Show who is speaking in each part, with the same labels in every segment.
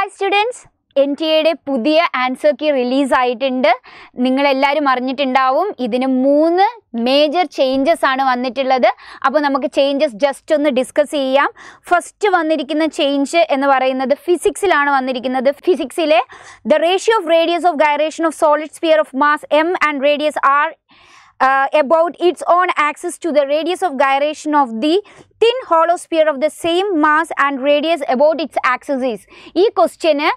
Speaker 1: Hi students N T എയുടെ പുതിയ answer key റിലീസായിട്ടുണ്ട് നിങ്ങളെല്ലാവരും അറിഞ്ഞിട്ടുണ്ടാവും. ഇതിന് മൂന്ന് മേജർ ചേഞ്ചസ് ആണ് വന്നിട്ടുള്ളത്. അപ്പോൾ നമുക്ക് ചേഞ്ചസ് ജസ്റ്റ് ഒന്ന് ഡിസ്കസ് ചെയ്യാം. ഫസ്റ്റ് വന്നിരിക്കുന്ന ചേഞ്ച് എന്ന് പറയുന്നത് ഫിസിക്സിലാണ് വന്നിരിക്കുന്നത്. ഫിസിക്സിലെ the ratio of radius of gyration of solid sphere of mass M and radius R uh, about its own axis to the radius of gyration of the thin hollow sphere of the same mass and radius about its axis is. ഈ ക്വസ്റ്റ്യന്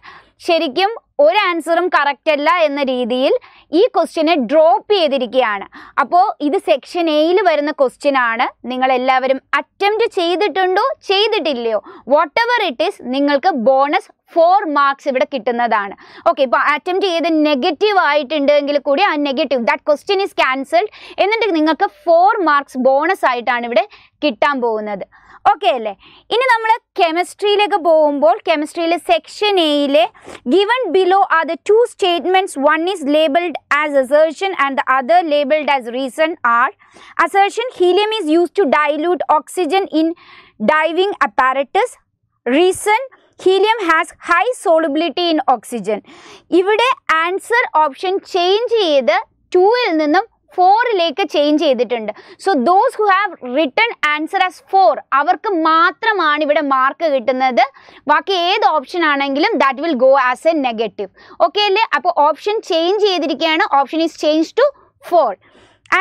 Speaker 1: ശരിക്കും ഒരു ആൻസറും correct അല്ല എന്ന രീതിയിൽ ഈ ക്വസ്റ്റ്യനെ drop ചെയ്തിരിക്കുകയാണ്. അപ്പോൾ ഇത് സെക്ഷൻ എയിൽ വരുന്ന ക്വസ്റ്റ്യൻ ആണ്. നിങ്ങൾ എല്ലാവരും അറ്റംപ്റ്റ് ചെയ്തിട്ടുണ്ടോ? ചെയ്തിട്ടില്ലയോ? വാട്ട് എവർ ഇറ്റ് ഈസ് നിങ്ങൾക്ക് ബോണസ് ഫോർ മാർക്സ് ഇവിടെ കിട്ടുന്നതാണ്. ഓക്കെ ഇപ്പോൾ അറ്റംപ്റ്റ് ചെയ്ത് നെഗറ്റീവ് ആയിട്ടുണ്ടെങ്കിൽ കൂടി ആ negative that question is cancelled എന്നിട്ട് നിങ്ങൾക്ക് ഫോർ മാർക്സ് ബോണസ് ആയിട്ടാണ് ഇവിടെ കിട്ടാൻ പോകുന്നത്. ഓക്കെ അല്ലേ? ഇനി നമ്മൾ കെമിസ്ട്രിയിലേക്ക് പോകുമ്പോൾ കെമിസ്ട്രിയിലെ സെക്ഷൻ എയിലെ given below are the two statements one is labelled as assertion and the other labelled as reason R assertion helium is use to dilute oxygen in diving apparatus reason helium has high solubility in oxygen ഇവിടെ answer option change ചെയ്ത് ടൂവിൽ നിന്നും ഫോറിലേക്ക് change ചെയ്തിട്ടുണ്ട്. So those who have written answer as four അവർക്ക് മാത്രമാണ് ഇവിടെ mark കിട്ടുന്നത്. ബാക്കി ഏത് ഓപ്ഷൻ ആണെങ്കിലും that will go as a negative okay അല്ലേ? അപ്പോൾ ഓപ്ഷൻ ചേഞ്ച് ചെയ്തിരിക്കുകയാണ്. Option is change to four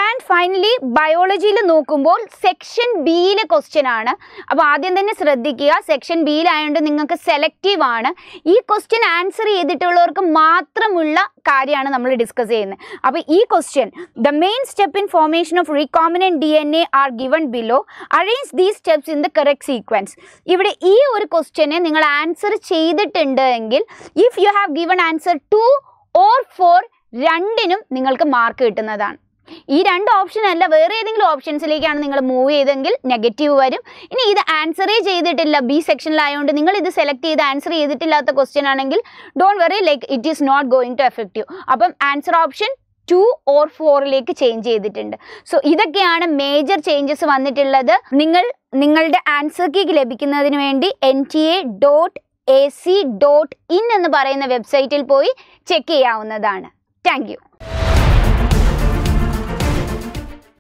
Speaker 1: and finally ബയോളജിയിൽ നോക്കുമ്പോൾ സെക്ഷൻ ബിയിലെ ക്വസ്റ്റ്യൻ ആണ്. അപ്പോൾ ആദ്യം തന്നെ ശ്രദ്ധിക്കുക സെക്ഷൻ ബിയിലായതുകൊണ്ട് നിങ്ങൾക്ക് സെലക്റ്റീവ് ആണ്. ഈ ക്വസ്റ്റ്യൻ ആൻസർ ചെയ്തിട്ടുള്ളവർക്ക് മാത്രമുള്ള കാര്യമാണ് നമ്മൾ ഡിസ്കസ് ചെയ്യുന്നത്. അപ്പോൾ ഈ question the main step in formation of recombinant D N A are given below arrange these steps in the correct sequence ഇവിടെ ഈ ഒരു ക്വസ്റ്റ്യനെ നിങ്ങൾ ആൻസർ ചെയ്തിട്ടുണ്ട് എങ്കിൽ if you have given answer two or four രണ്ടിനും നിങ്ങൾക്ക് മാർക്ക് കിട്ടുന്നതാണ്. ഈ രണ്ട് ഓപ്ഷൻ അല്ല വേറെ ഏതെങ്കിലും ഓപ്ഷൻസിലേക്കാണ് നിങ്ങൾ മൂവ് ചെയ്തെങ്കിൽ നെഗറ്റീവ് വരും. ഇനി ഇത് ആൻസറേ ചെയ്തിട്ടില്ല ബി സെക്ഷനിലായതുകൊണ്ട് നിങ്ങൾ ഇത് സെലക്ട് ചെയ്ത് ആൻസർ ചെയ്തിട്ടില്ലാത്ത ക്വസ്റ്റ്യൻ ആണെങ്കിൽ don't worry like it is not going to effective അപ്പം ആൻസർ ഓപ്ഷൻ ടു ഓർ ഫോറിലേക്ക് ചേഞ്ച് ചെയ്തിട്ടുണ്ട്. സോ ഇതൊക്കെയാണ് മേജർ ചേഞ്ചസ് വന്നിട്ടുള്ളത്. നിങ്ങൾ നിങ്ങളുടെ ആൻസർ കീക്ക് ലഭിക്കുന്നതിന് വേണ്ടി N T A dot A C dot in എന്ന് പറയുന്ന വെബ്സൈറ്റിൽ പോയി ചെക്ക് ചെയ്യാവുന്നതാണ്. Thank you